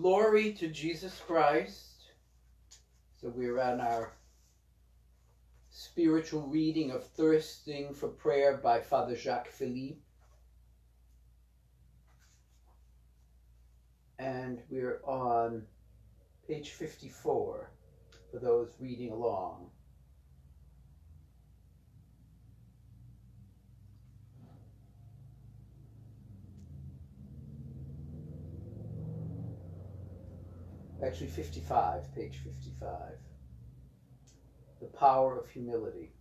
Glory to Jesus Christ. So we're on our spiritual reading of Thirsting for Prayer by Father Jacques Philippe. And we're on page 54 for those reading along. Actually, 55, page 55. The power of humility.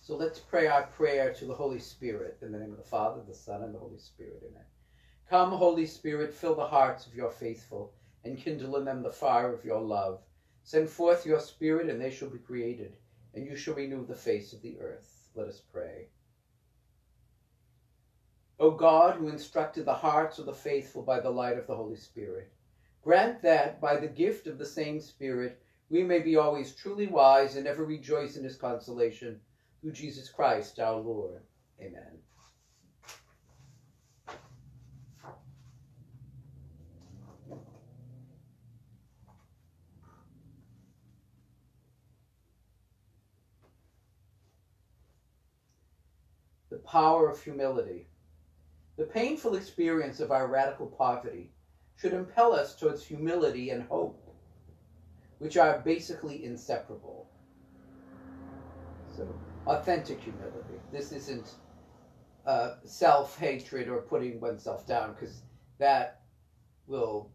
So let's pray our prayer to the Holy Spirit in the name of the Father, the Son, and the Holy Spirit. Amen. Come, Holy Spirit, fill the hearts of your faithful and kindle in them the fire of your love. Send forth your Spirit, and they shall be created, and you shall renew the face of the earth. Let us pray. O God, who instructed the hearts of the faithful by the light of the Holy Spirit, grant that, by the gift of the same Spirit, we may be always truly wise and ever rejoice in his consolation. Through Jesus Christ our Lord. Amen. The power of humility. The painful experience of our radical poverty should impel us towards humility and hope, which are basically inseparable. So, authentic humility. This isn't uh, self hatred or putting oneself down, because that will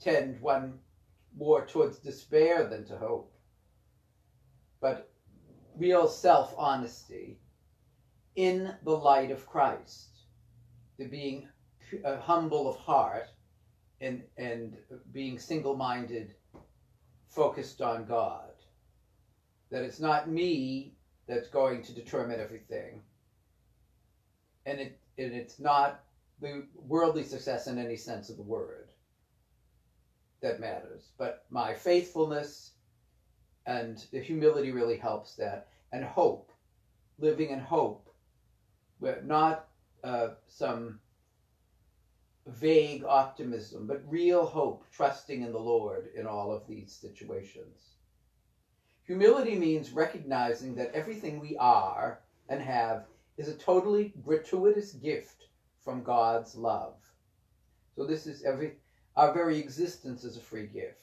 tend one more towards despair than to hope. But real self honesty in the light of Christ, the being uh, humble of heart and and being single-minded focused on god. That it's not me that's going to determine everything. And it and it's not the worldly success in any sense of the word that matters. But my faithfulness and the humility really helps that. And hope living in hope. Not uh, some vague optimism, but real hope, trusting in the Lord in all of these situations. Humility means recognizing that everything we are and have is a totally gratuitous gift from God's love. So this is every our very existence is a free gift.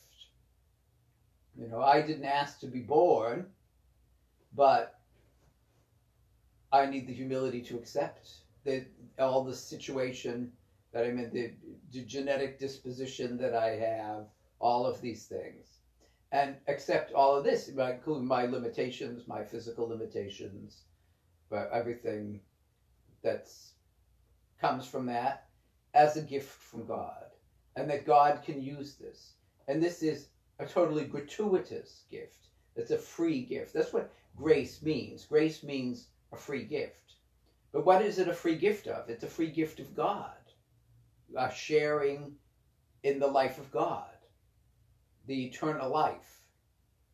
You know, I didn't ask to be born, but I need the humility to accept that all the situation that I'm in, the, the genetic disposition that I have, all of these things. And accept all of this, including my limitations, my physical limitations, but everything that's comes from that as a gift from God. And that God can use this. And this is a totally gratuitous gift. It's a free gift. That's what grace means. Grace means a free gift. But what is it a free gift of? It's a free gift of God uh, sharing in the life of God, the eternal life.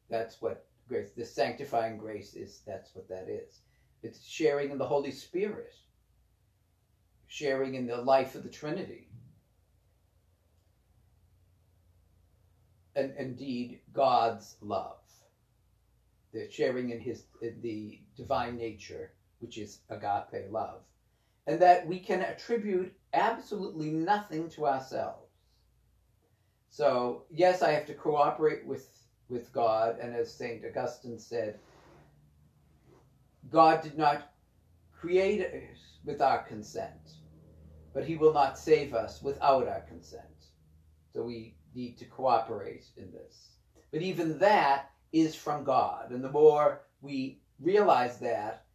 That's what grace, the sanctifying grace is. That's what that is. It's sharing in the Holy Spirit, sharing in the life of the Trinity. And indeed, God's love, the sharing in His in the divine nature, which is agape love, and that we can attribute absolutely nothing to ourselves. So, yes, I have to cooperate with, with God, and as St. Augustine said, God did not create us with our consent, but he will not save us without our consent. So we need to cooperate in this. But even that is from God, and the more we realize that,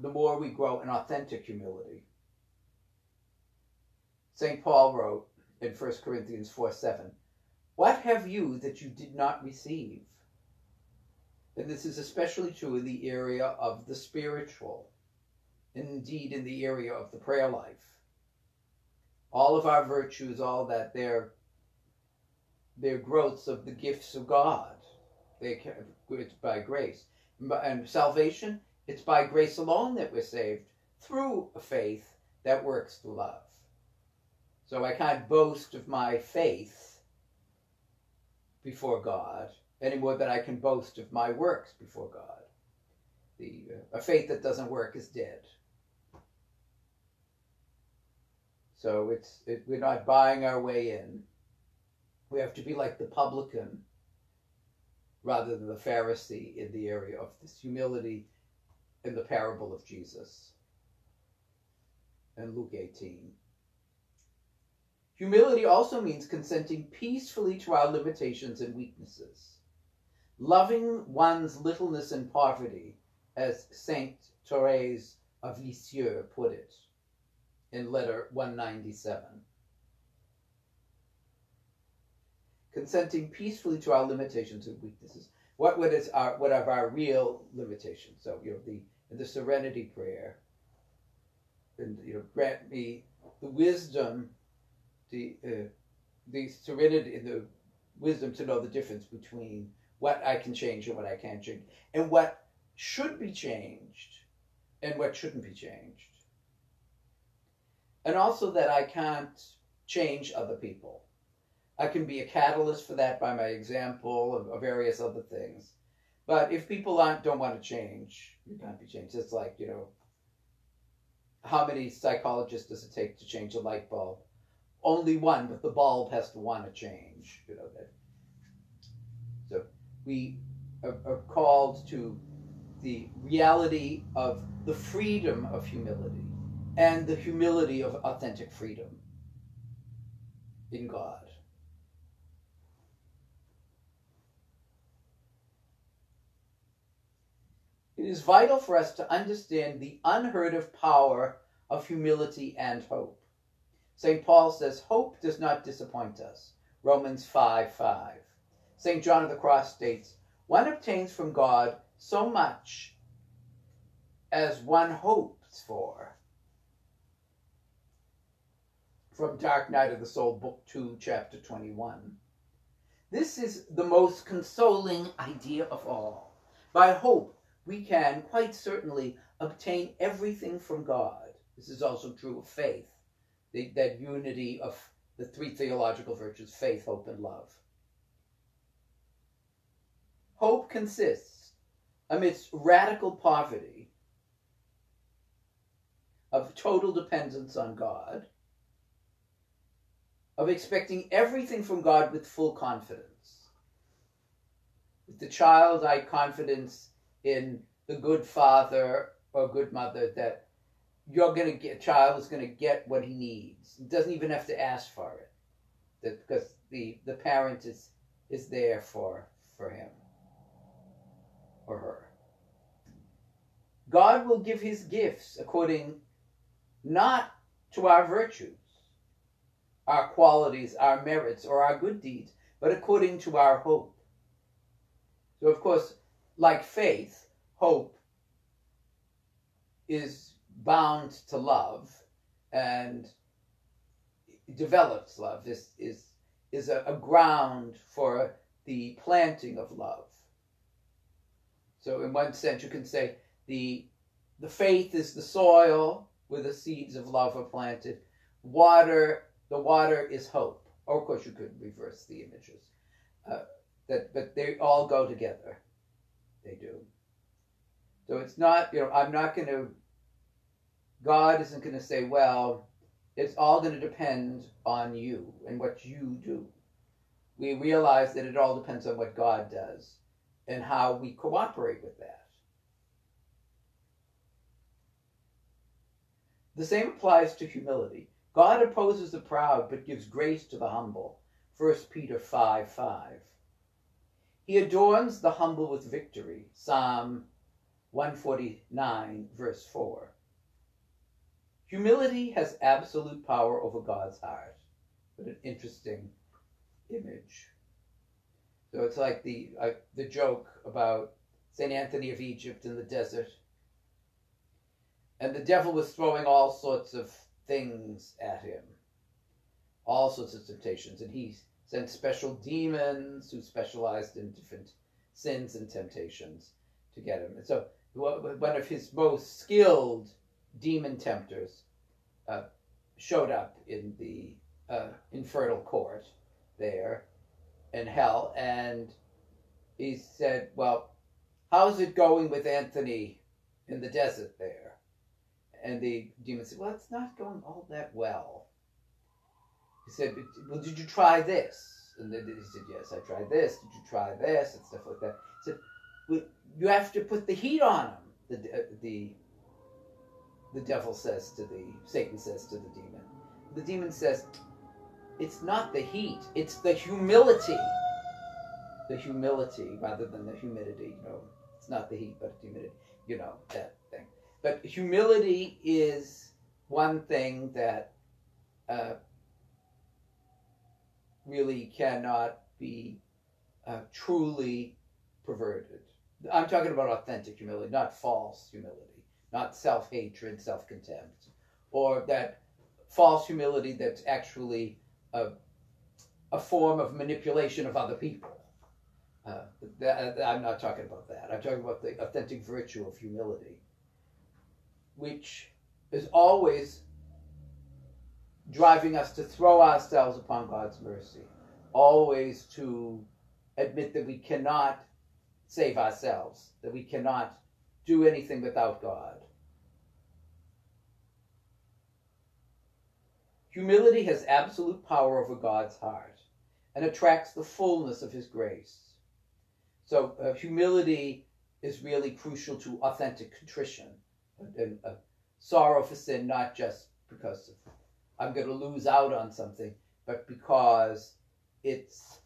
the more we grow in authentic humility. St. Paul wrote in 1 Corinthians 4 7, What have you that you did not receive? And this is especially true in the area of the spiritual, and indeed in the area of the prayer life. All of our virtues, all that, they're, they're growths of the gifts of God. They, it's by grace. And salvation, it's by grace alone that we're saved, through a faith that works through love. So I can't boast of my faith before God any more than I can boast of my works before God. The, uh, a faith that doesn't work is dead. So it's it, we're not buying our way in. We have to be like the publican rather than the Pharisee in the area of this humility in the parable of Jesus in Luke 18. Humility also means consenting peacefully to our limitations and weaknesses, loving one's littleness and poverty, as Saint Therese of Lisieux put it in letter 197. Consenting peacefully to our limitations and weaknesses. What, what is our what are our real limitations? So you know the the serenity prayer, and you know grant me the wisdom, the uh, the serenity, the wisdom to know the difference between what I can change and what I can't change, and what should be changed, and what shouldn't be changed and also that I can't change other people. I can be a catalyst for that by my example of, of various other things. But if people aren't don't want to change, you can't be changed. It's like you know, how many psychologists does it take to change a light bulb? Only one, but the bulb has to want to change. You know that. So we are, are called to the reality of the freedom of humility and the humility of authentic freedom in God. It is vital for us to understand the unheard of power of humility and hope. St. Paul says, Hope does not disappoint us. Romans 5 5. St. John of the Cross states, One obtains from God so much as one hopes for from Dark Night of the Soul, Book 2, Chapter 21. This is the most consoling idea of all. By hope, we can quite certainly obtain everything from God. This is also true of faith, the, that unity of the three theological virtues faith, hope, and love. Hope consists, amidst radical poverty, of total dependence on God of expecting everything from God with full confidence. With the child, I confidence in the good father or good mother that you're going to get, child is going to get what he needs. He doesn't even have to ask for it. That because the, the parent is, is there for, for him or her. God will give his gifts according not to our virtues, our qualities, our merits, or our good deeds, but according to our hope. So, of course, like faith, hope is bound to love and develops love. This is, is a, a ground for the planting of love. So, in one sense, you can say the, the faith is the soil where the seeds of love are planted. Water the water is hope. Or of course, you could reverse the images. Uh, that, but they all go together. They do. So it's not, you know, I'm not going to, God isn't going to say, well, it's all going to depend on you and what you do. We realize that it all depends on what God does and how we cooperate with that. The same applies to humility. God opposes the proud, but gives grace to the humble. 1 Peter 5 5. He adorns the humble with victory. Psalm 149, verse 4. Humility has absolute power over God's heart. What an interesting image. So it's like the uh, the joke about St. Anthony of Egypt in the desert. And the devil was throwing all sorts of things at him, all sorts of temptations. And he sent special demons who specialized in different sins and temptations to get him. And so one of his most skilled demon tempters uh, showed up in the uh, infertile court there in hell, and he said, "Well, how's it going with Anthony in the desert there?" And the demon said, "Well, it's not going all that well." He said, "Well, did you try this?" And then he said, "Yes, I tried this. Did you try this?" and stuff like that. He said, well, "You have to put the heat on him." The uh, the the devil says to the Satan says to the demon. The demon says, "It's not the heat; it's the humility." The humility rather than the humidity. You know, it's not the heat, but humidity. You know that thing. But humility is one thing that uh, really cannot be uh, truly perverted. I'm talking about authentic humility, not false humility, not self hatred, self contempt, or that false humility that's actually a, a form of manipulation of other people. Uh, that, I'm not talking about that. I'm talking about the authentic virtue of humility, which is always driving us to throw ourselves upon God's mercy, always to admit that we cannot save ourselves, that we cannot do anything without God. Humility has absolute power over God's heart and attracts the fullness of His grace. So, uh, humility is really crucial to authentic contrition, a, a, a sorrow for sin, not just because of I'm going to lose out on something, but because it's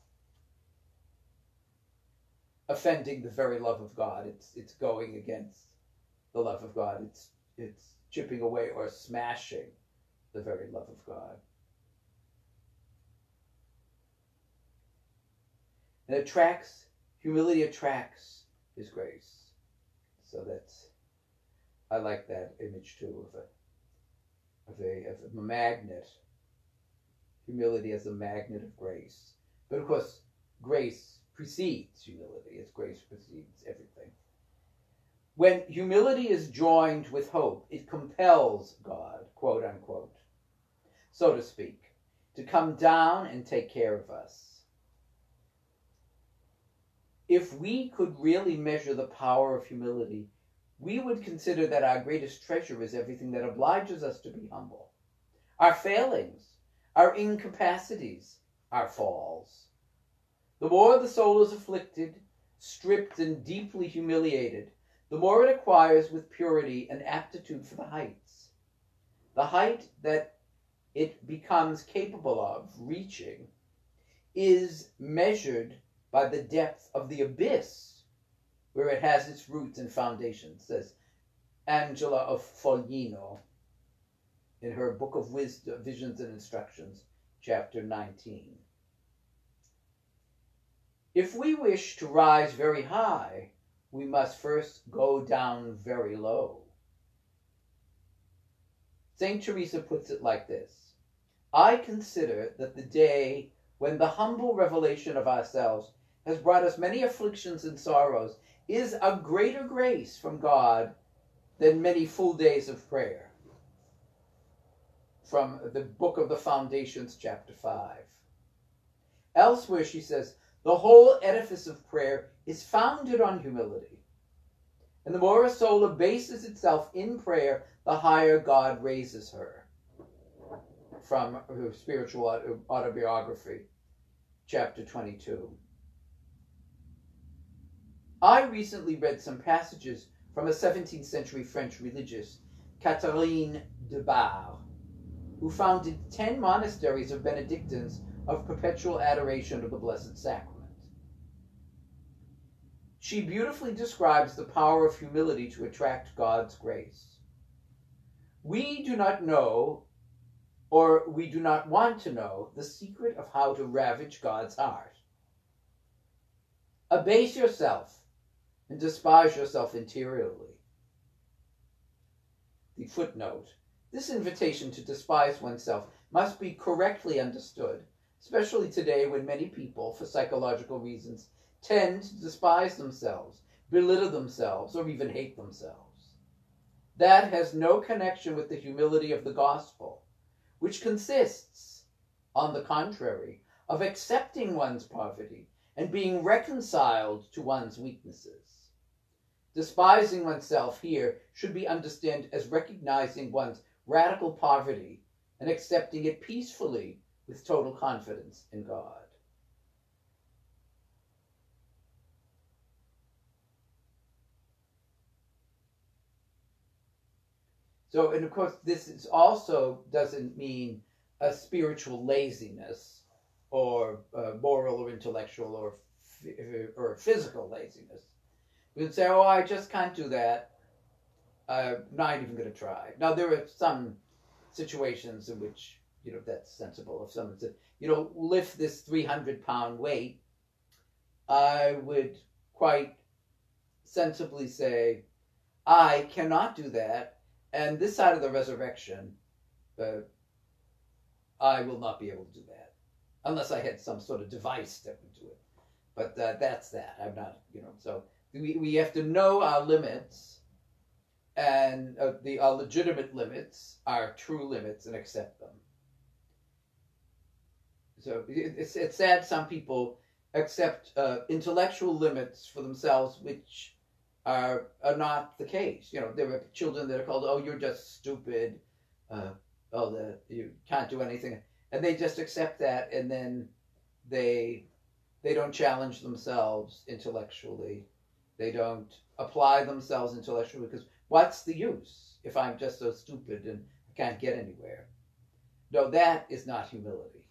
offending the very love of God. It's it's going against the love of God. It's it's chipping away or smashing the very love of God. And it attracts humility attracts his grace. So that's I like that image too of a of a, a magnet. Humility as a magnet of grace. But of course, grace precedes humility, as grace precedes everything. When humility is joined with hope, it compels God, quote unquote, so to speak, to come down and take care of us. If we could really measure the power of humility, we would consider that our greatest treasure is everything that obliges us to be humble. Our failings, our incapacities, our falls. The more the soul is afflicted, stripped, and deeply humiliated, the more it acquires with purity an aptitude for the heights. The height that it becomes capable of reaching is measured by the depth of the abyss where it has its roots and foundation, says Angela of Foligno in her Book of Wisdom, Visions and Instructions, chapter 19. If we wish to rise very high, we must first go down very low. St. Teresa puts it like this I consider that the day when the humble revelation of ourselves has brought us many afflictions and sorrows is a greater grace from God than many full days of prayer. From the book of the Foundations, chapter 5. Elsewhere, she says, the whole edifice of prayer is founded on humility. And the more a soul abases itself in prayer, the higher God raises her. From her spiritual autobiography, chapter 22. I recently read some passages from a 17th century French religious, Catherine de Bar, who founded 10 monasteries of Benedictines of perpetual adoration of the Blessed Sacrament. She beautifully describes the power of humility to attract God's grace. We do not know, or we do not want to know, the secret of how to ravage God's heart. Abase yourself and despise yourself interiorly. The footnote this invitation to despise oneself must be correctly understood, especially today when many people, for psychological reasons, tend to despise themselves, belittle themselves, or even hate themselves. That has no connection with the humility of the gospel, which consists on the contrary, of accepting one's poverty and being reconciled to one's weaknesses. Despising oneself here should be understood as recognizing one's radical poverty and accepting it peacefully with total confidence in God. So, and of course, this is also doesn't mean a spiritual laziness or uh, moral or intellectual or or physical laziness. Would say, "Oh, I just can't do that. I'm not even going to try." Now, there are some situations in which you know that's sensible. If someone said, "You know, lift this 300 pound weight," I would quite sensibly say, "I cannot do that." And this side of the resurrection, uh, I will not be able to do that unless I had some sort of device that would do it. But uh, that's that. I'm not, you know. So we, we have to know our limits and uh, the our legitimate limits, our true limits, and accept them. So it, it's it's sad some people accept uh, intellectual limits for themselves, which are are not the case. You know, there are children that are called, "Oh, you're just stupid," uh, "Oh, the you can't do anything," and they just accept that, and then they they don't challenge themselves intellectually. They don't apply themselves intellectually because what's the use if I'm just so stupid and I can't get anywhere? No, that is not humility.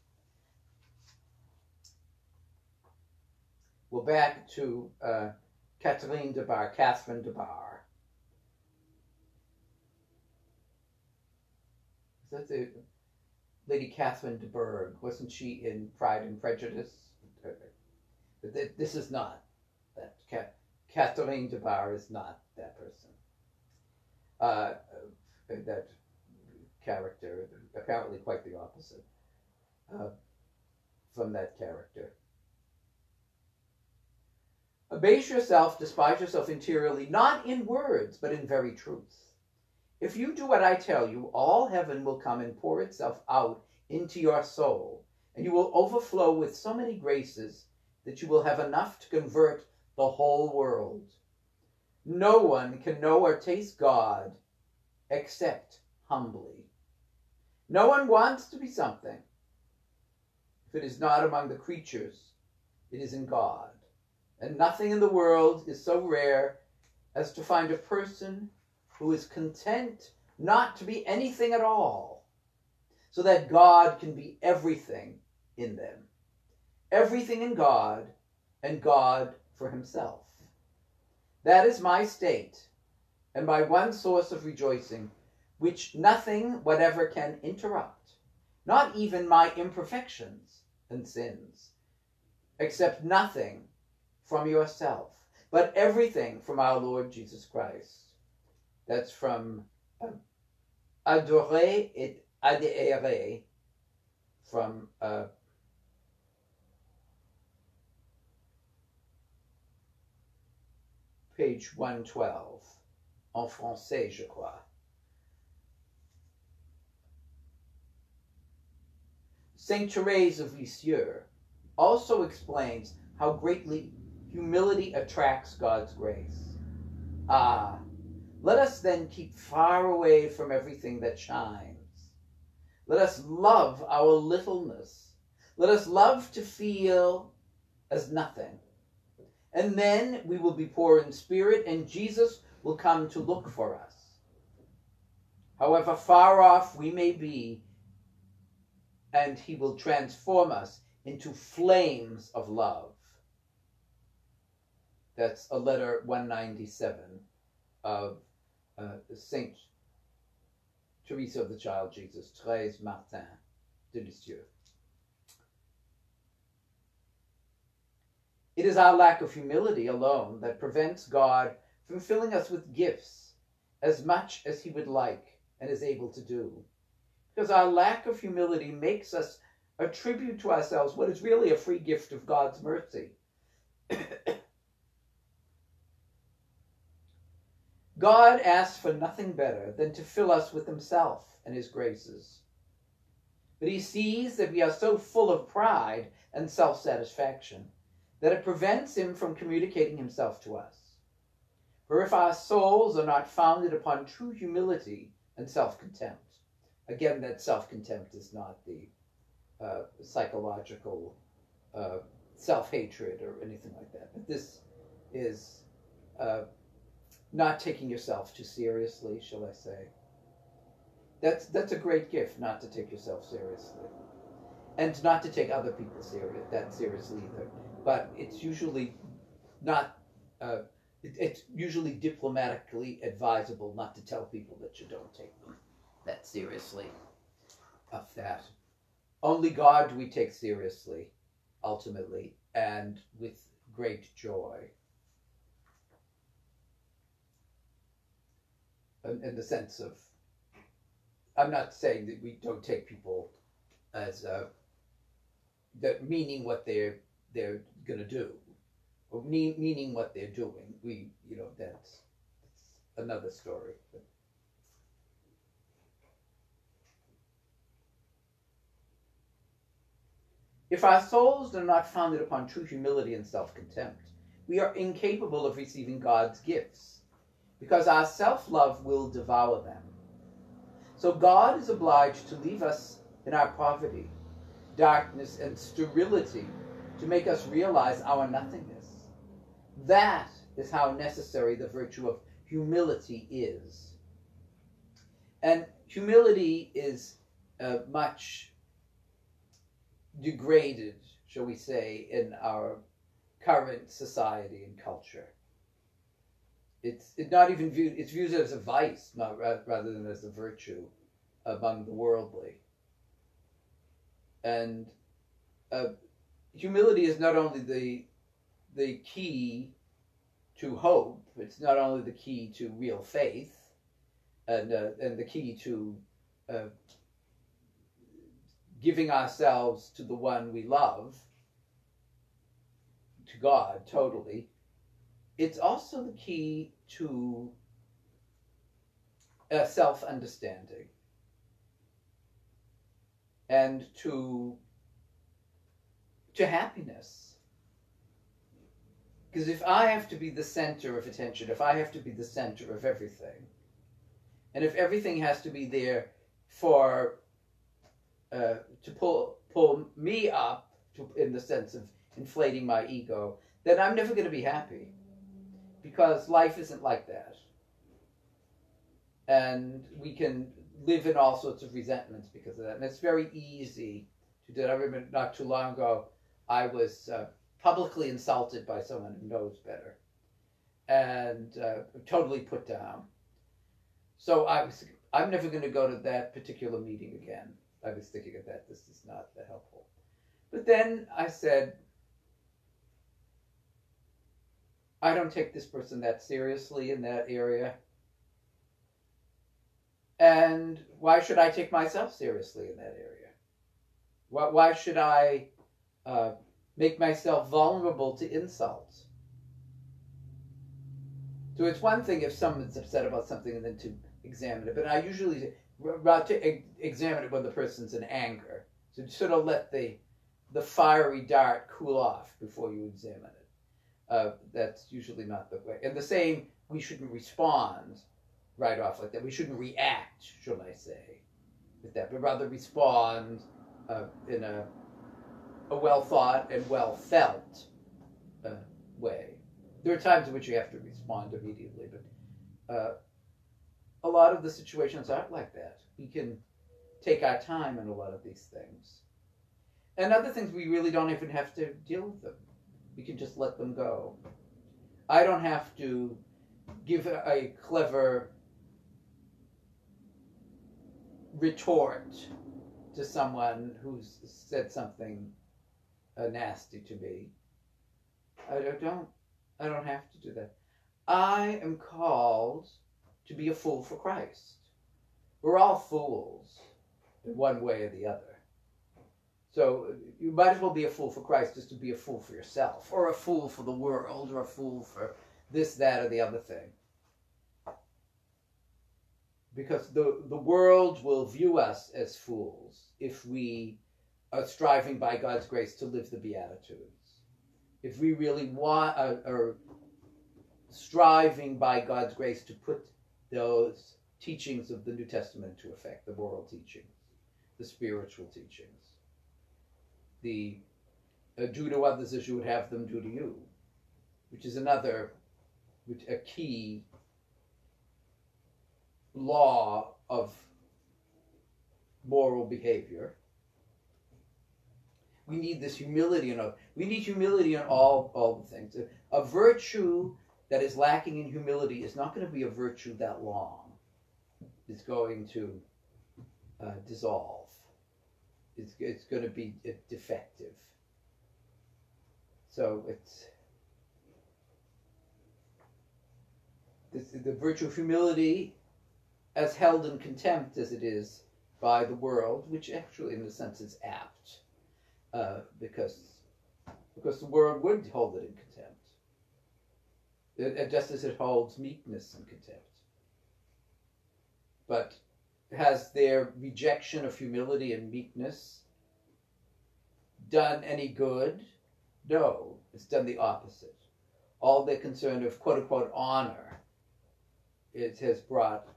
Well, back to uh, Catherine de Bar, Catherine de Bar. Is that the Lady Catherine de Bourgh? Wasn't she in Pride and Prejudice? But this is not that. Catherine de Bar is not that person. Uh, that character, apparently quite the opposite uh, from that character. Abase yourself, despise yourself interiorly, not in words, but in very truth. If you do what I tell you, all heaven will come and pour itself out into your soul, and you will overflow with so many graces that you will have enough to convert the whole world. No one can know or taste God except humbly. No one wants to be something. If it is not among the creatures, it is in God. And nothing in the world is so rare as to find a person who is content not to be anything at all, so that God can be everything in them. Everything in God, and God for himself. That is my state, and my one source of rejoicing, which nothing whatever can interrupt, not even my imperfections and sins, except nothing from yourself, but everything from our Lord Jesus Christ. That's from uh, adorer et adhérer from uh, page 112, en français, je crois. Saint Therese of Lisieux also explains how greatly humility attracts God's grace. Ah, let us then keep far away from everything that shines. Let us love our littleness. Let us love to feel as nothing. And then we will be poor in spirit, and Jesus will come to look for us. However far off we may be, and he will transform us into flames of love. That's a letter 197 of uh, Saint Teresa of the Child Jesus, Thérèse Martin de Lisieux. It is our lack of humility alone that prevents God from filling us with gifts as much as He would like and is able to do. Because our lack of humility makes us attribute to ourselves what is really a free gift of God's mercy. God asks for nothing better than to fill us with Himself and His graces. but he sees that we are so full of pride and self satisfaction that it prevents him from communicating himself to us. For if our souls are not founded upon true humility and self contempt, again, that self contempt is not the uh, psychological uh, self hatred or anything like that, but this is uh, not taking yourself too seriously, shall I say. That's that's a great gift, not to take yourself seriously, and not to take other people serious that seriously either. But it's usually not. Uh, it, it's usually diplomatically advisable not to tell people that you don't take them that seriously. Of that, only God do we take seriously, ultimately, and with great joy. In, in the sense of I'm not saying that we don't take people as uh, that meaning what they're they're going to do, or mean, meaning what they're doing. We, you know, that's, that's another story. But. If our souls are not founded upon true humility and self contempt, we are incapable of receiving God's gifts, because our self love will devour them. So God is obliged to leave us in our poverty, darkness, and sterility to make us realize our nothingness. That is how necessary the virtue of humility is. And humility is uh, much degraded, shall we say, in our current society and culture. It's it not even viewed. It's viewed as a vice, rather than as a virtue among the worldly. And uh, humility is not only the the key to hope. It's not only the key to real faith, and uh, and the key to uh, giving ourselves to the one we love, to God totally it's also the key to a self understanding and to to happiness because if i have to be the center of attention if i have to be the center of everything and if everything has to be there for uh, to pull pull me up to, in the sense of inflating my ego then i'm never going to be happy because life isn't like that. And we can live in all sorts of resentments because of that. And it's very easy to do. I remember not too long ago, I was uh, publicly insulted by someone who knows better and uh, totally put down. So I was, I'm never going to go to that particular meeting again. I was thinking of that. This is not that helpful. But then I said, I don't take this person that seriously in that area. And why should I take myself seriously in that area? Why, why should I uh, make myself vulnerable to insults? So it's one thing if someone's upset about something and then to examine it, but I usually to examine it when the person's in anger. So sort of let the the fiery dart cool off before you examine it uh, that's usually not the way. And the same, we shouldn't respond right off like that. We shouldn't react, should I say, with that, but rather respond uh, in a, a well thought and well felt uh, way. There are times in which you have to respond immediately, but uh, a lot of the situations aren't like that. We can take our time in a lot of these things. And other things we really don't even have to deal with them we can just let them go. I don't have to give a clever retort to someone who's said something uh, nasty to me. I don't. I don't have to do that. I am called to be a fool for Christ. We're all fools in one way or the other. So you might as well be a fool for Christ just to be a fool for yourself, or a fool for the world, or a fool for this, that, or the other thing. Because the, the world will view us as fools if we are striving by God's grace to live the Beatitudes. If we really want, uh, are striving by God's grace to put those teachings of the New Testament into effect, the moral teachings, the spiritual teachings, the uh, do to others as you would have them do to you, which is another, which a key law of moral behavior. We need this humility in all. We need humility in all all the things. A, a virtue that is lacking in humility is not going to be a virtue that long. It's going to uh, dissolve. It's it's going to be defective. So it's this, the virtue of humility as held in contempt as it is by the world, which actually, in a sense, is apt, uh, because because the world would hold it in contempt, it, just as it holds meekness in contempt. But has their rejection of humility and meekness done any good? No, it's done the opposite. All their concern of quote unquote honor, it has brought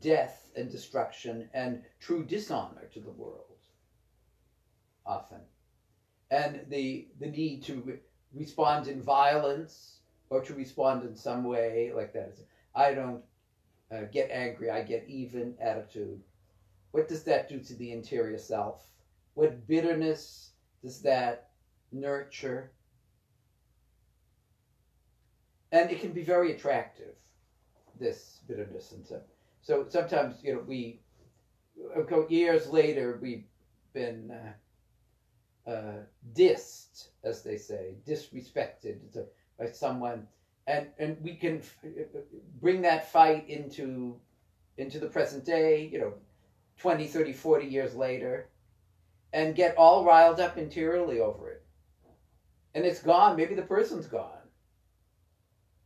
death and destruction and true dishonor to the world often. And the the need to re- respond in violence or to respond in some way like that i don't uh, get angry i get even attitude. What does that do to the interior self? What bitterness does that nurture? And it can be very attractive this bitterness and stuff so sometimes, you know, we, years later, we've been uh, uh, dissed, as they say, disrespected by someone, and and we can bring that fight into into the present day, you know, 20, 30, 40 years later, and get all riled up interiorly over it. And it's gone. Maybe the person's gone.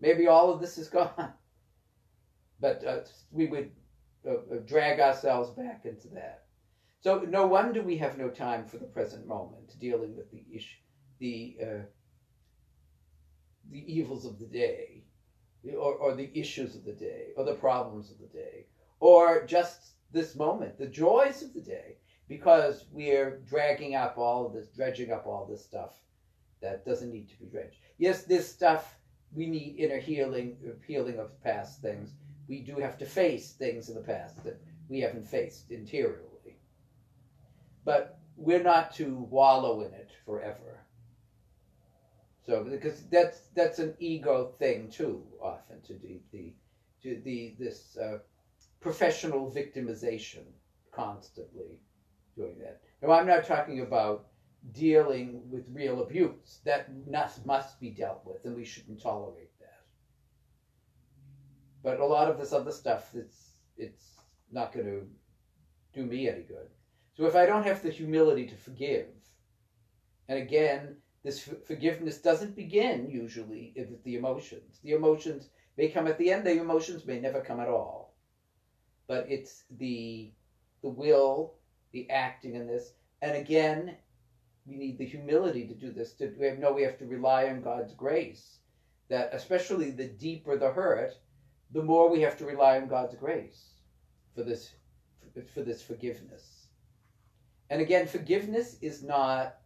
Maybe all of this is gone but uh, we would uh, uh, drag ourselves back into that. So no wonder we have no time for the present moment, dealing with the issue, the uh, the evils of the day, or, or the issues of the day, or the problems of the day, or just this moment, the joys of the day, because we're dragging up all this, dredging up all this stuff that doesn't need to be dredged. Yes, this stuff we need inner healing, healing of past things we do have to face things in the past that we haven't faced interiorly. But we're not to wallow in it forever. So because that's that's an ego thing too, often to the the to the this uh, professional victimization constantly doing that. Now I'm not talking about dealing with real abuse. That must must be dealt with, and we shouldn't tolerate but a lot of this other stuff, it's it's not going to do me any good. So if I don't have the humility to forgive, and again, this f- forgiveness doesn't begin usually with the emotions. The emotions may come at the end. The emotions may never come at all. But it's the the will, the acting in this, and again, we need the humility to do this. To we have, no, we have to rely on God's grace. That especially the deeper the hurt, the more we have to rely on God's grace for this for this forgiveness. And again, forgiveness is not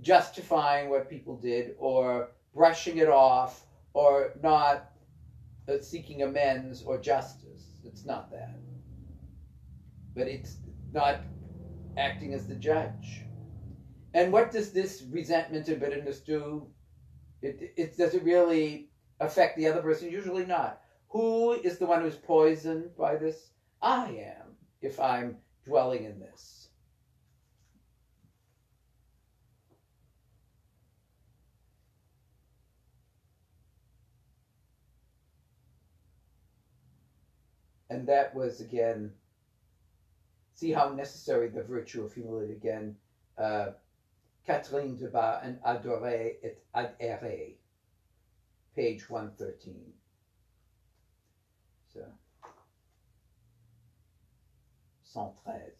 justifying what people did or brushing it off or not uh, seeking amends or justice. It's not that. But it's not acting as the judge. And what does this resentment and bitterness do? It, it does it really affect the other person? Usually not. Who is the one who's poisoned by this? I am, if I'm dwelling in this. And that was again, see how necessary the virtue of humility again. Uh, Catherine de Bar and Adorer et adhérer, page 113. So, 113.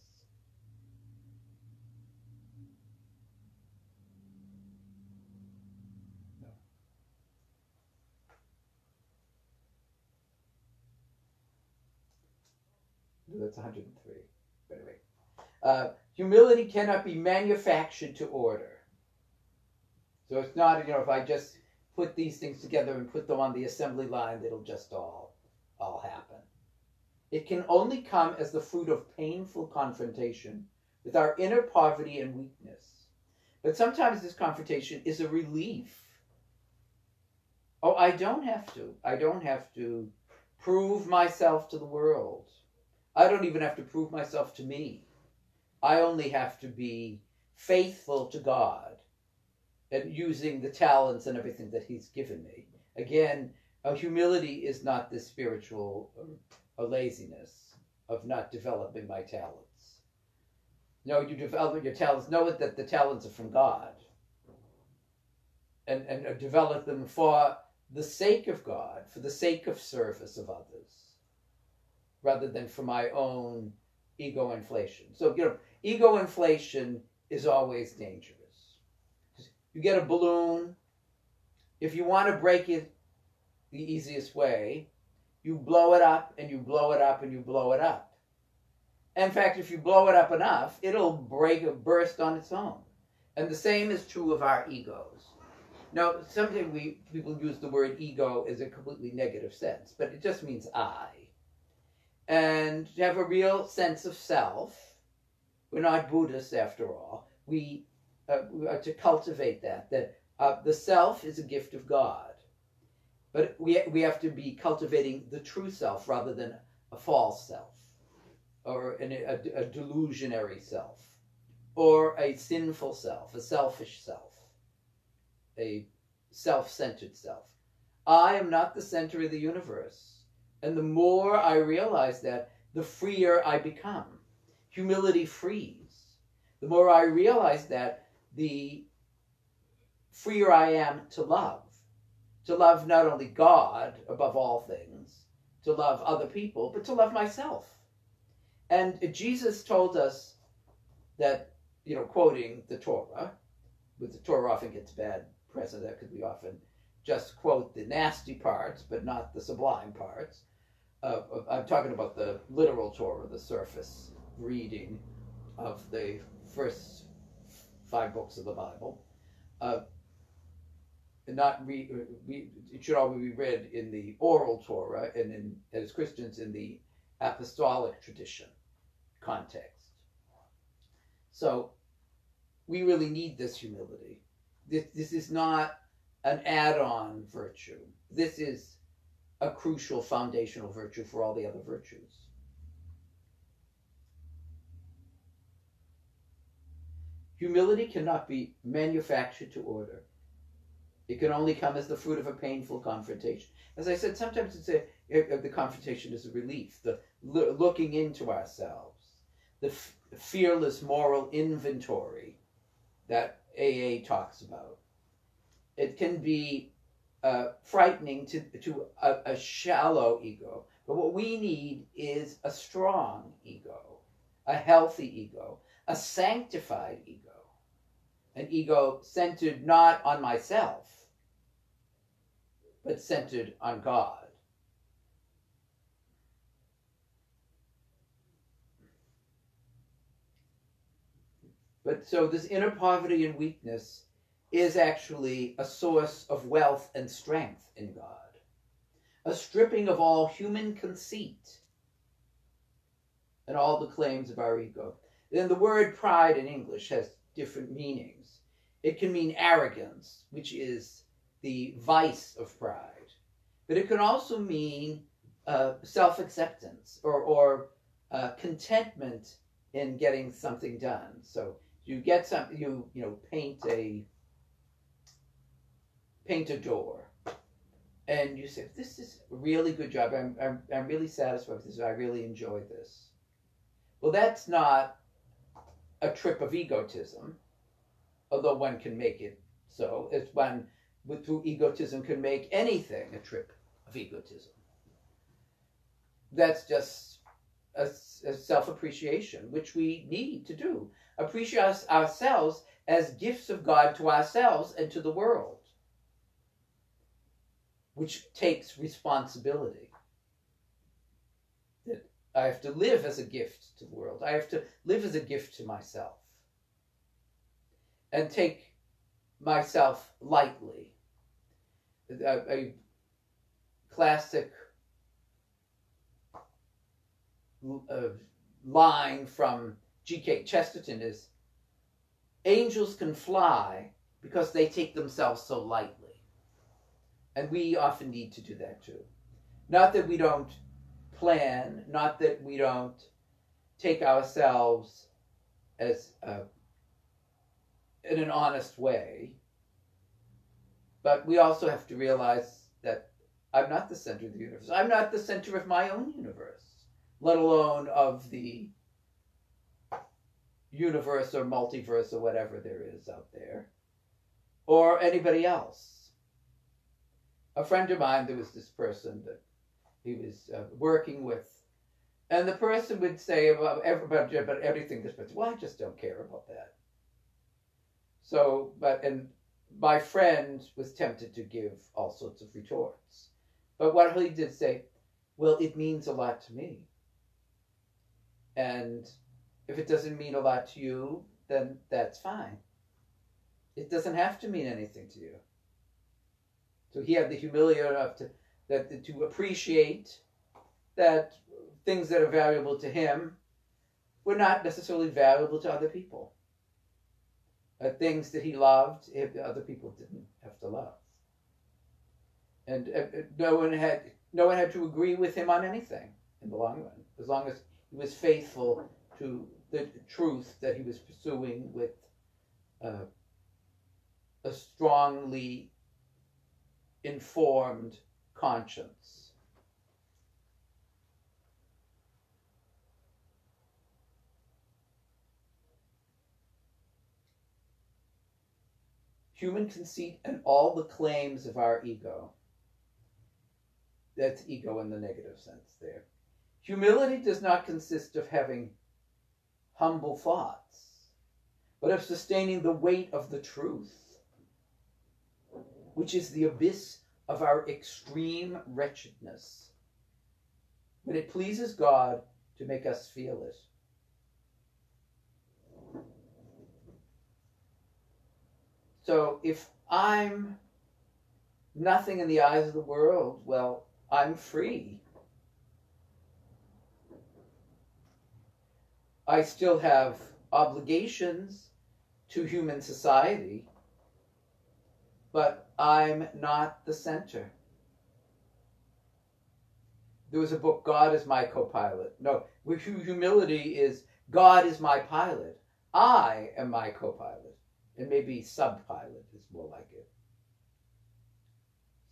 That's 103. But anyway, uh, humility cannot be manufactured to order. So it's not, you know, if I just put these things together and put them on the assembly line, it'll just all, all happen. It can only come as the fruit of painful confrontation with our inner poverty and weakness. But sometimes this confrontation is a relief. Oh, I don't have to. I don't have to prove myself to the world. I don't even have to prove myself to me. I only have to be faithful to God and using the talents and everything that He's given me. Again, humility is not this spiritual a laziness of not developing my talents. No, you develop your talents. Know it that the talents are from God. And, and uh, develop them for the sake of God, for the sake of service of others rather than for my own ego inflation. So, you know, ego inflation is always dangerous. You get a balloon, if you want to break it the easiest way, you blow it up and you blow it up and you blow it up. In fact, if you blow it up enough, it'll break or burst on its own. And the same is true of our egos. Now, sometimes we people use the word ego as a completely negative sense, but it just means I and to have a real sense of self. We're not Buddhists after all. We, uh, we are to cultivate that, that uh, the self is a gift of God. But we, we have to be cultivating the true self rather than a false self or an, a, a delusionary self or a sinful self, a selfish self, a self centered self. I am not the center of the universe. And the more I realize that, the freer I become. Humility frees. The more I realize that, the freer I am to love. To love not only God above all things, to love other people, but to love myself. And Jesus told us that, you know, quoting the Torah, with the Torah often gets bad press that because we often just quote the nasty parts, but not the sublime parts uh, I'm talking about the literal Torah, the surface reading of the first five books of the Bible. Uh, not re, uh, re, it should always be read in the oral Torah and in, as Christians in the apostolic tradition context. So we really need this humility. This, this is not an add on virtue. This is a crucial foundational virtue for all the other virtues. Humility cannot be manufactured to order. It can only come as the fruit of a painful confrontation. As I said, sometimes it's a, the confrontation is a relief, the looking into ourselves, the fearless moral inventory that AA talks about. It can be uh, frightening to, to a, a shallow ego. But what we need is a strong ego, a healthy ego, a sanctified ego, an ego centered not on myself, but centered on God. But so this inner poverty and weakness is actually a source of wealth and strength in God, a stripping of all human conceit and all the claims of our ego. Then the word pride in English has different meanings. It can mean arrogance, which is the vice of pride, but it can also mean uh, self acceptance or, or uh, contentment in getting something done. So you get something, you you know, paint a paint a door and you say, this is a really good job. I'm, I'm, I'm really satisfied with this. I really enjoy this. Well, that's not a trip of egotism, although one can make it so. It's one with, through egotism can make anything a trip of egotism. That's just a, a self appreciation, which we need to do. Appreciate ourselves as gifts of God to ourselves and to the world, which takes responsibility. That I have to live as a gift to the world, I have to live as a gift to myself, and take myself lightly. A, a classic uh, line from G.K. Chesterton is angels can fly because they take themselves so lightly. And we often need to do that too. Not that we don't plan, not that we don't take ourselves as uh, in an honest way, but we also have to realize that I'm not the center of the universe. I'm not the center of my own universe, let alone of the universe or multiverse or whatever there is out there, or anybody else. A friend of mine, there was this person that he was uh, working with, and the person would say about, about, about everything. This person, well, I just don't care about that. So, but and my friend was tempted to give all sorts of retorts, but what he did say, well, it means a lot to me, and if it doesn't mean a lot to you, then that's fine. It doesn't have to mean anything to you. So he had the humility enough to that to appreciate that things that are valuable to him were not necessarily valuable to other people. Uh, things that he loved, if other people didn't have to love. And uh, uh, no one had no one had to agree with him on anything in the long run, as long as he was faithful to the truth that he was pursuing with uh, a strongly informed conscience. Human conceit and all the claims of our ego. That's ego in the negative sense there. Humility does not consist of having humble thoughts, but of sustaining the weight of the truth, which is the abyss of our extreme wretchedness. But it pleases God to make us feel it. So if I'm nothing in the eyes of the world, well, I'm free. I still have obligations to human society, but I'm not the center. There was a book, God is my co pilot. No, humility is God is my pilot. I am my co pilot. And maybe sub pilot is more like it.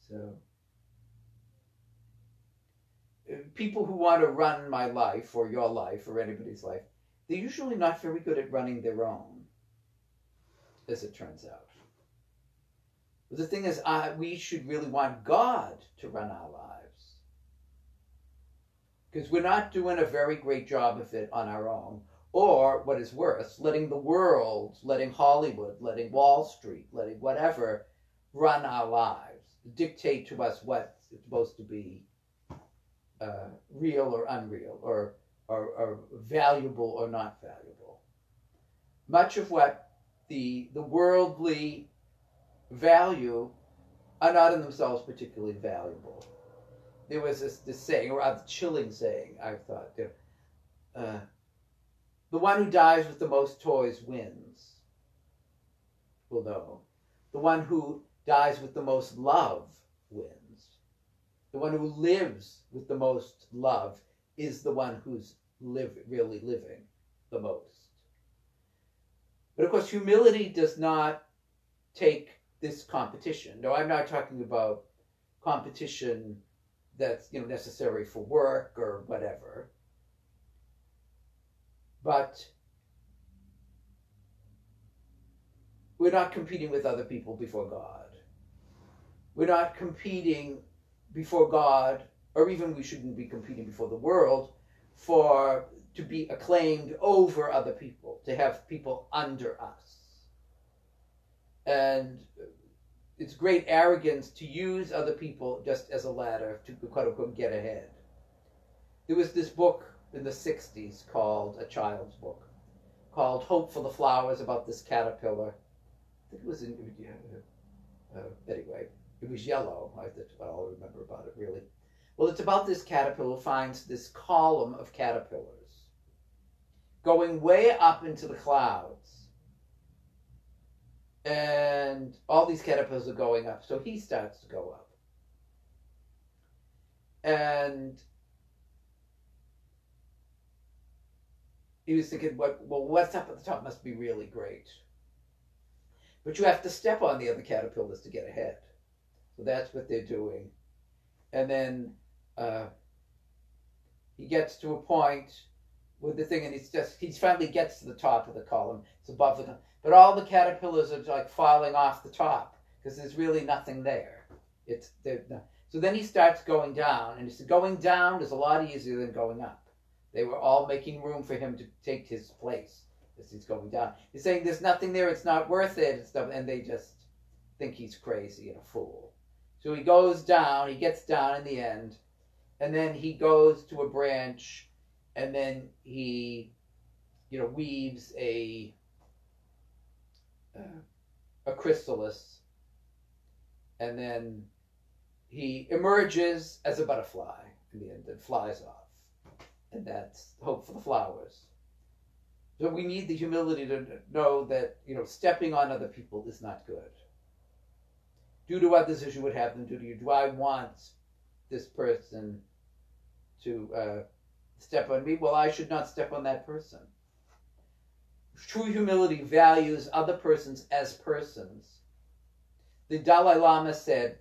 So, uh, people who want to run my life or your life or anybody's life they're usually not very good at running their own, as it turns out. But the thing is, I, we should really want God to run our lives. Because we're not doing a very great job of it on our own. Or, what is worse, letting the world, letting Hollywood, letting Wall Street, letting whatever run our lives, dictate to us what's supposed to be uh, real or unreal, or are, are valuable or not valuable. Much of what the, the worldly value are not in themselves particularly valuable. There was this, this saying, or rather chilling saying, I thought, uh, the one who dies with the most toys wins. Well, no. The one who dies with the most love wins. The one who lives with the most love is the one who's live really living the most. But of course, humility does not take this competition. No, I'm not talking about competition that's you know necessary for work or whatever. But we're not competing with other people before God. We're not competing before God, or even we shouldn't be competing before the world for to be acclaimed over other people, to have people under us. And it's great arrogance to use other people just as a ladder to quote unquote get ahead. There was this book in the 60s called a child's book called Hope for the Flowers about this caterpillar. I think it was in, uh, anyway, it was yellow. That's what I'll remember about it, really. Well, it's about this caterpillar finds this column of caterpillars going way up into the clouds. And all these caterpillars are going up, so he starts to go up. And he was thinking, what, well, what's up at the top must be really great. But you have to step on the other caterpillars to get ahead. So that's what they're doing. And then uh, he gets to a point with the thing, and he's just he finally gets to the top of the column. It's above the, but all the caterpillars are like falling off the top because there's really nothing there. It's there. So then he starts going down, and he said going down is a lot easier than going up. They were all making room for him to take his place as he's going down. He's saying there's nothing there, it's not worth it, and stuff, and they just think he's crazy and a fool. So he goes down, he gets down in the end, and then he goes to a branch, and then he, you know, weaves a uh, a chrysalis, and then he emerges as a butterfly in the end and flies off and that's hope for the flowers. So we need the humility to know that you know stepping on other people is not good. Do to others as you would have them do to you. Do I want this person to uh, step on me? Well, I should not step on that person. True humility values other persons as persons. The Dalai Lama said,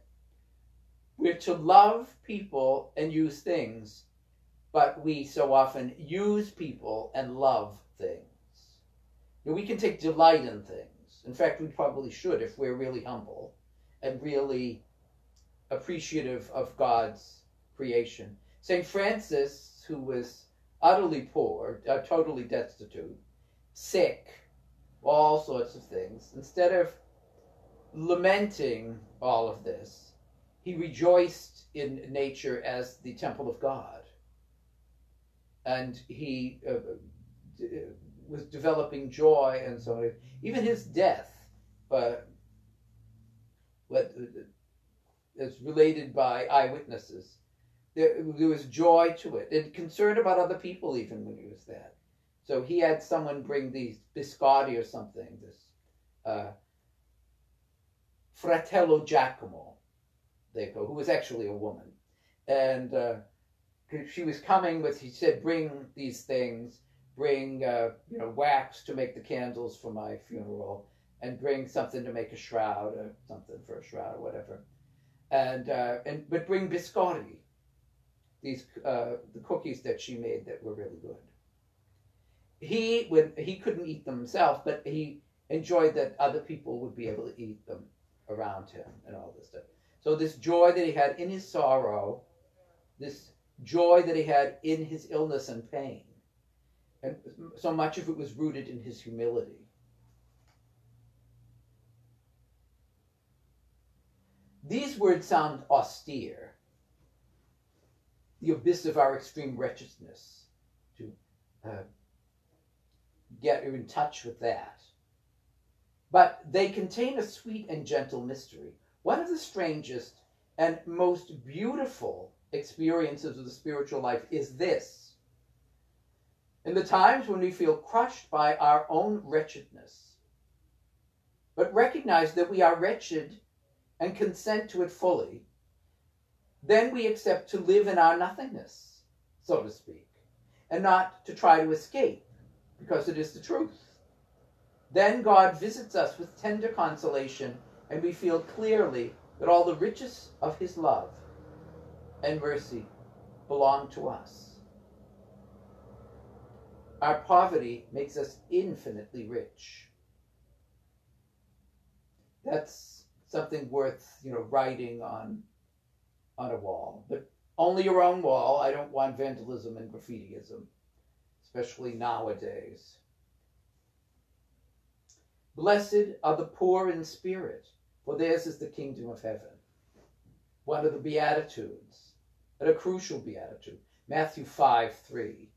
We're to love people and use things but we so often use people and love things. Know, we can take delight in things. In fact, we probably should if we're really humble and really appreciative of God's creation. St. Francis, who was utterly poor, uh, totally destitute, sick, all sorts of things, instead of lamenting all of this, he rejoiced in nature as the temple of God and he uh, d- was developing joy and so on. Even his death, uh, what is related by eyewitnesses, there, there was joy to it and concern about other people even when he was there. So he had someone bring these biscotti or something, this uh, Fratello Giacomo, they call, who was actually a woman, and uh, she was coming with, he said, bring these things, bring, uh, you know, wax to make the candles for my funeral, and bring something to make a shroud or something for a shroud or whatever. And, uh, and but bring biscotti, these, uh, the cookies that she made that were really good. He would, he couldn't eat them himself, but he enjoyed that other people would be able to eat them around him and all this stuff. So this joy that he had in his sorrow, this joy that he had in his illness and pain. And so much of it was rooted in his humility. These words sound austere. The abyss of our extreme wretchedness, to uh, get in touch with that. But they contain a sweet and gentle mystery. One of the strangest and most beautiful experiences of the spiritual life is this. In the times when we feel crushed by our own wretchedness, but recognize that we are wretched and consent to it fully, then we accept to live in our nothingness, so to speak, and not to try to escape, because it is the truth. Then God visits us with tender consolation, and we feel clearly that all the riches of his love and mercy belong to us. Our poverty makes us infinitely rich. That's something worth, you know, writing on on a wall. But only your own wall. I don't want vandalism and graffitiism, especially nowadays. Blessed are the poor in spirit, for theirs is the kingdom of heaven. One of the Beatitudes, and a crucial beatitude, Matthew 5 3.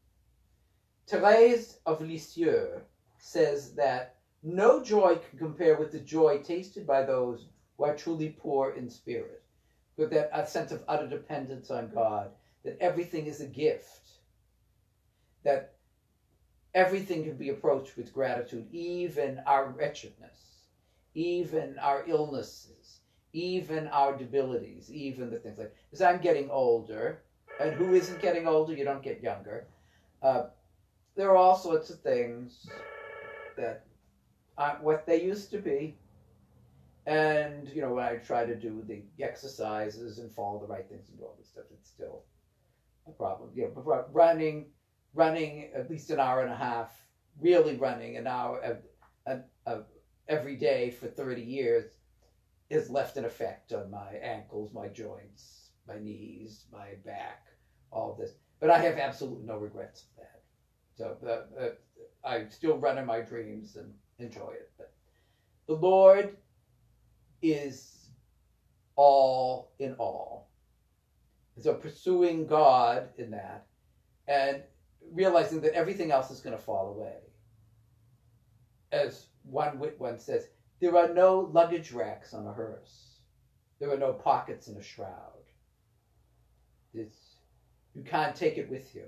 Therese of Lisieux says that no joy can compare with the joy tasted by those who are truly poor in spirit, with that a sense of utter dependence on God, that everything is a gift, that everything can be approached with gratitude, even our wretchedness, even our illnesses, even our debilities, even the things like because I'm getting older, and who isn't getting older? You don't get younger. Uh, there are all sorts of things that aren't what they used to be. And, you know, when I try to do the exercises and follow the right things and do all this stuff, it's still a problem. You know, running, running at least an hour and a half, really running an hour a, a, a, every day for 30 years has left an effect on my ankles, my joints, my knees, my back, all this. But I have absolutely no regrets of that. So uh, uh, I still run in my dreams and enjoy it. But the Lord is all in all. So pursuing God in that and realizing that everything else is going to fall away. As one wit once says, there are no luggage racks on a hearse. There are no pockets in a shroud. It's, you can't take it with you.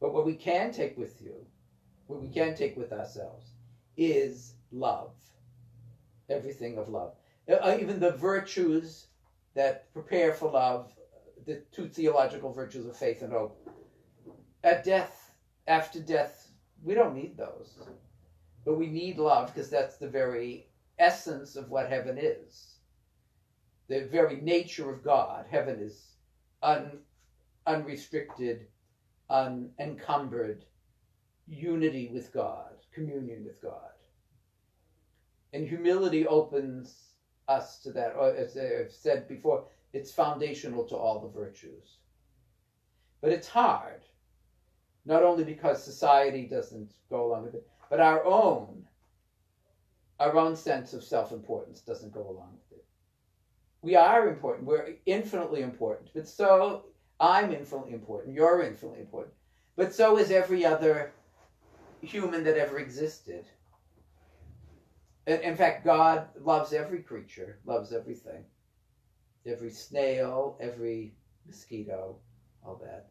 But what we can take with you, what we can take with ourselves, is love. Everything of love. Uh, even the virtues that prepare for love, the two theological virtues of faith and hope. At death, after death, we don't need those. But we need love because that's the very essence of what heaven is. The very nature of God. Heaven is un, unrestricted, unencumbered unity with God, communion with God. And humility opens us to that. Or as I've said before, it's foundational to all the virtues. But it's hard, not only because society doesn't go along with it, but our own, our own sense of self-importance doesn't go along with it. We are important. We're infinitely important. But so I'm infinitely important. You're infinitely important. But so is every other human that ever existed. In fact, God loves every creature, loves everything. Every snail, every mosquito, all that.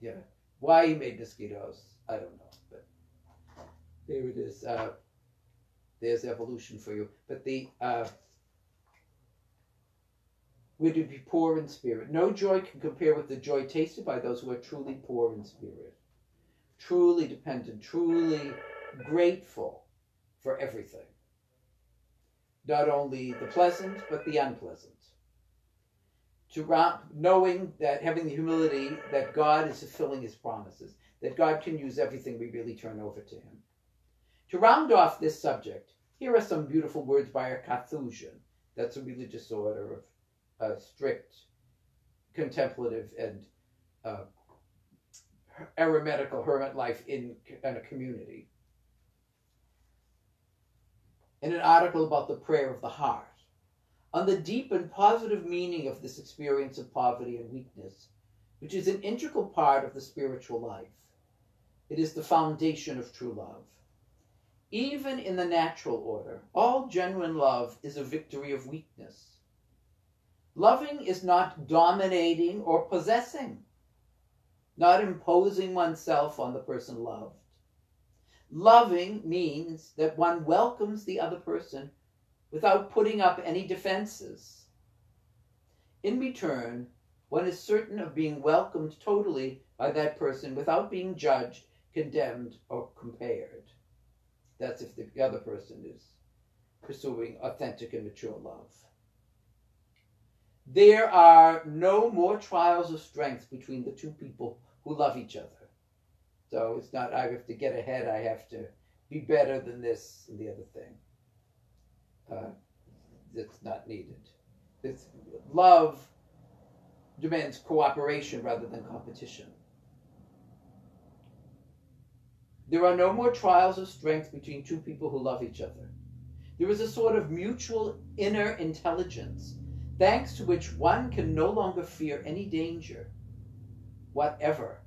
Yeah. Why he made mosquitoes, I don't know. But there it is. Uh, there's evolution for you. But the uh, we're to be poor in spirit. No joy can compare with the joy tasted by those who are truly poor in spirit, truly dependent, truly grateful for everything. Not only the pleasant, but the unpleasant. To knowing that having the humility that God is fulfilling his promises, that God can use everything we really turn over to him. To round off this subject, here are some beautiful words by a Carthusian. That's a religious order of a strict contemplative and uh, eremitical hermit life in, in a community. In an article about the prayer of the heart, on the deep and positive meaning of this experience of poverty and weakness, which is an integral part of the spiritual life. It is the foundation of true love. Even in the natural order, all genuine love is a victory of weakness Loving is not dominating or possessing, not imposing oneself on the person loved. Loving means that one welcomes the other person without putting up any defenses. In return, one is certain of being welcomed totally by that person without being judged, condemned, or compared. That's if the other person is pursuing authentic and mature love. There are no more trials of strength between the two people who love each other. So it's not, I have to get ahead, I have to be better than this and the other thing. Uh, it's not needed. It's love demands cooperation rather than competition. There are no more trials of strength between two people who love each other. There is a sort of mutual inner intelligence, thanks to which one can no longer fear any danger, whatever,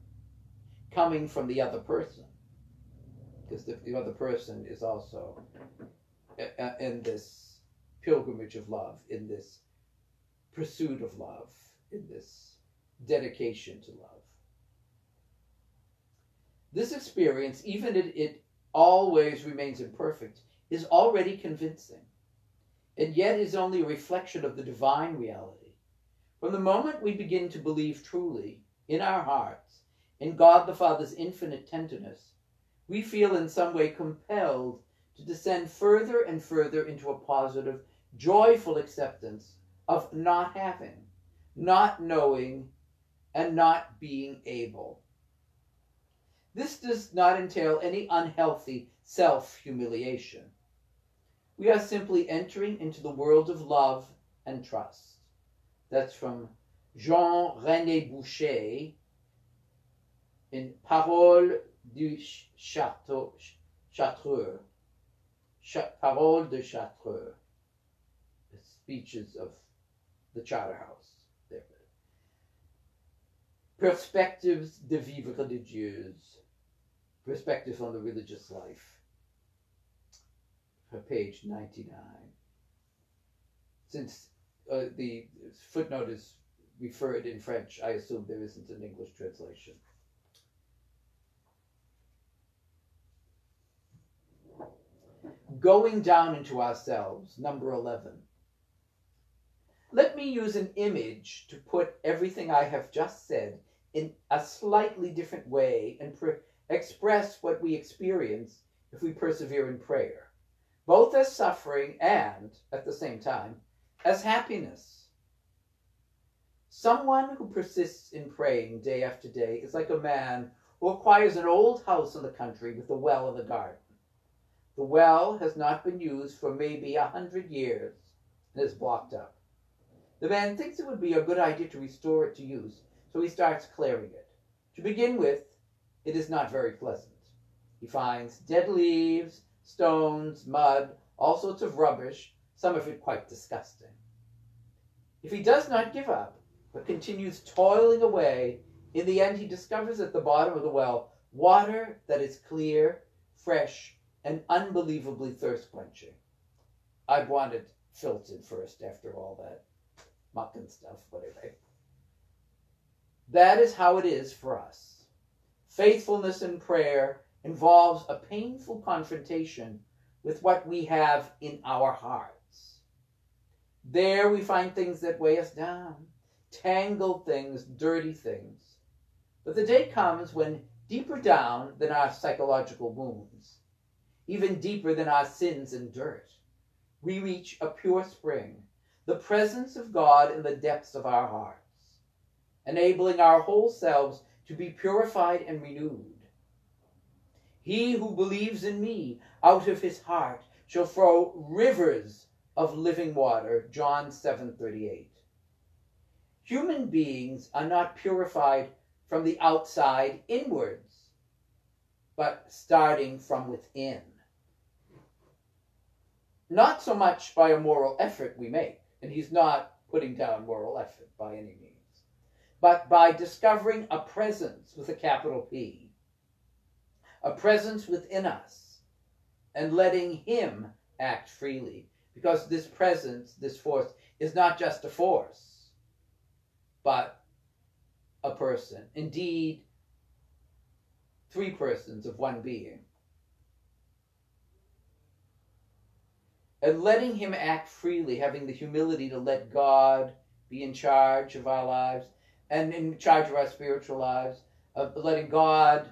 coming from the other person. Because the, the other person is also uh, uh, in this pilgrimage of love, in this pursuit of love, in this dedication to love. This experience, even if it always remains imperfect, is already convincing, and yet is only a reflection of the divine reality. From the moment we begin to believe truly in our hearts in God the Father's infinite tenderness, we feel in some way compelled to descend further and further into a positive, joyful acceptance of not having, not knowing, and not being able. This does not entail any unhealthy self humiliation. We are simply entering into the world of love and trust. That's from Jean René Boucher in Parole du Chartreux. Chartreux. Parole de Chartreux. The speeches of the Charterhouse. Perspectives de vivre religieuse. Perspectives on the religious life for page 99. Since uh, the footnote is referred in French, I assume there isn't an English translation. Going down into ourselves, number 11. Let me use an image to put everything I have just said in a slightly different way and express what we experience if we persevere in prayer both as suffering and, at the same time, as happiness. Someone who persists in praying day after day is like a man who acquires an old house in the country with a well in the garden. The well has not been used for maybe a hundred years and is blocked up. The man thinks it would be a good idea to restore it to use, so he starts clearing it. To begin with, it is not very pleasant. He finds dead leaves stones, mud, all sorts of rubbish, some of it quite disgusting. If he does not give up, but continues toiling away, in the end he discovers at the bottom of the well water that is clear, fresh, and unbelievably thirst quenching. I'd want it filtered first after all that muck and stuff, anyway. That is how it is for us. Faithfulness in prayer involves a painful confrontation with what we have in our hearts. There we find things that weigh us down, tangled things, dirty things. But the day comes when deeper down than our psychological wounds, even deeper than our sins and dirt, we reach a pure spring, the presence of God in the depths of our hearts, enabling our whole selves to be purified and renewed he who believes in me, out of his heart shall flow rivers of living water. John 7:38. Human beings are not purified from the outside inwards, but starting from within. Not so much by a moral effort we make, and he's not putting down moral effort by any means, but by discovering a presence with a capital P a presence within us, and letting Him act freely. Because this presence, this force, is not just a force, but a person. Indeed, three persons of one being. And letting Him act freely, having the humility to let God be in charge of our lives and in charge of our spiritual lives, of letting God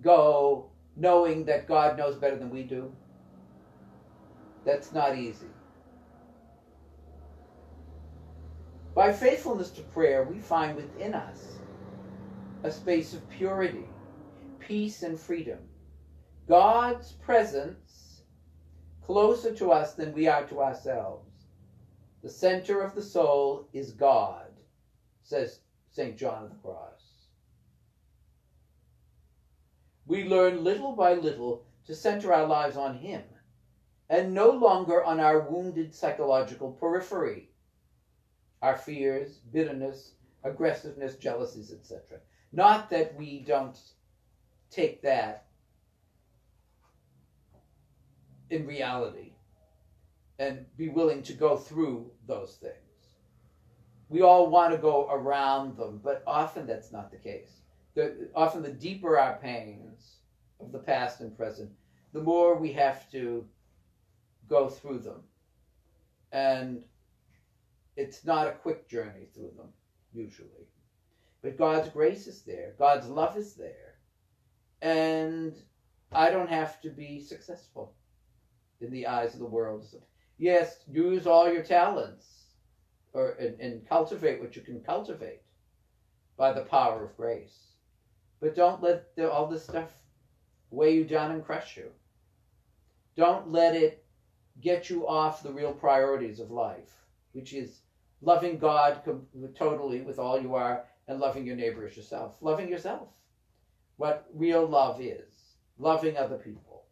go knowing that God knows better than we do? That's not easy. By faithfulness to prayer, we find within us a space of purity, peace, and freedom. God's presence closer to us than we are to ourselves. The center of the soul is God, says St. John of the Cross. We learn little by little to center our lives on Him and no longer on our wounded psychological periphery, our fears, bitterness, aggressiveness, jealousies, etc. Not that we don't take that in reality and be willing to go through those things. We all want to go around them, but often that's not the case. The, often, the deeper our pains of the past and present, the more we have to go through them. And it's not a quick journey through them, usually. But God's grace is there, God's love is there. And I don't have to be successful in the eyes of the world. Yes, use all your talents or and, and cultivate what you can cultivate by the power of grace. But don't let the, all this stuff weigh you down and crush you. Don't let it get you off the real priorities of life, which is loving God totally with all you are and loving your neighbor as yourself. Loving yourself. What real love is. Loving other people.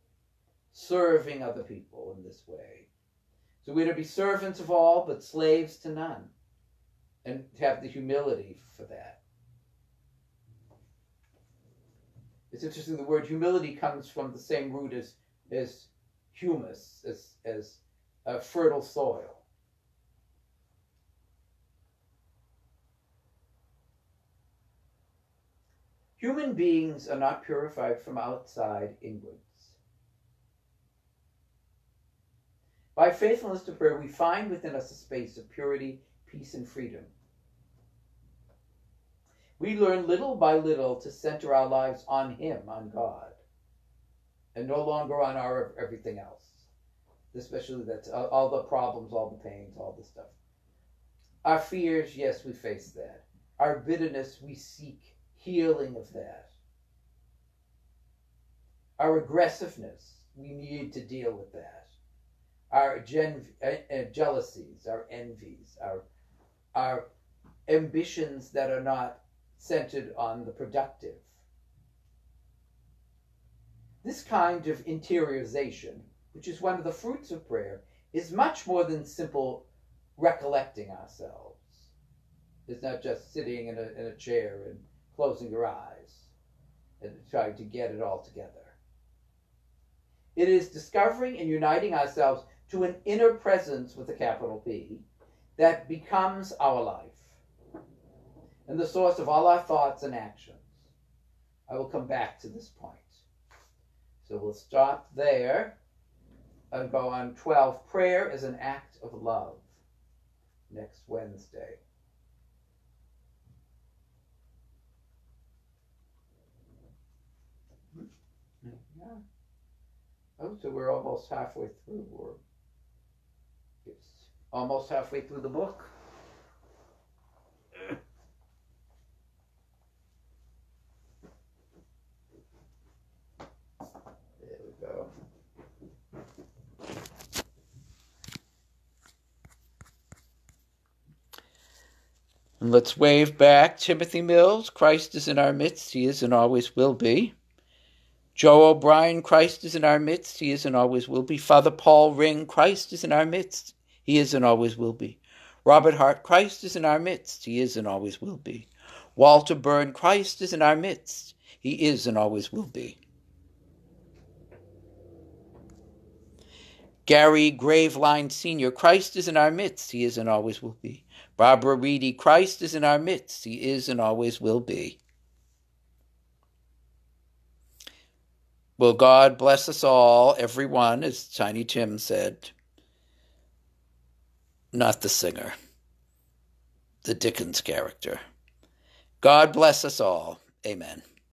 Serving other people in this way. So we're to be servants of all, but slaves to none. And have the humility for that. It's interesting, the word humility comes from the same root as, as humus, as, as fertile soil. Human beings are not purified from outside inwards. By faithfulness to prayer, we find within us a space of purity, peace, and freedom. We learn little by little to center our lives on Him, on God, and no longer on our everything else. Especially that's uh, all the problems, all the pains, all the stuff. Our fears, yes, we face that. Our bitterness, we seek healing of that. Our aggressiveness, we need to deal with that. Our gen- uh, jealousies, our envies, our, our ambitions that are not centered on the productive. This kind of interiorization, which is one of the fruits of prayer, is much more than simple recollecting ourselves. It's not just sitting in a, in a chair and closing your eyes and trying to get it all together. It is discovering and uniting ourselves to an inner presence with a capital P that becomes our life and the source of all our thoughts and actions. I will come back to this point. So we'll stop there and go on 12. Prayer is an act of love next Wednesday. Hmm. Oh, so we're almost halfway through, it's almost halfway through the book. There we go. And let's wave back Timothy Mills. Christ is in our midst. He is and always will be. Joe O'Brien, Christ is in our midst. He is and always will be. Father Paul Ring, Christ is in our midst. He is and always will be. Robert Hart, Christ is in our midst. He is and always will be. Walter Byrne, Christ is in our midst. He is and always will be. Gary Graveline Sr., Christ is in our midst. He is and always will be. Barbara Reedy, Christ is in our midst. He is and always will be. Will God bless us all, everyone, as Tiny Tim said? Not the singer, the Dickens character. God bless us all. Amen.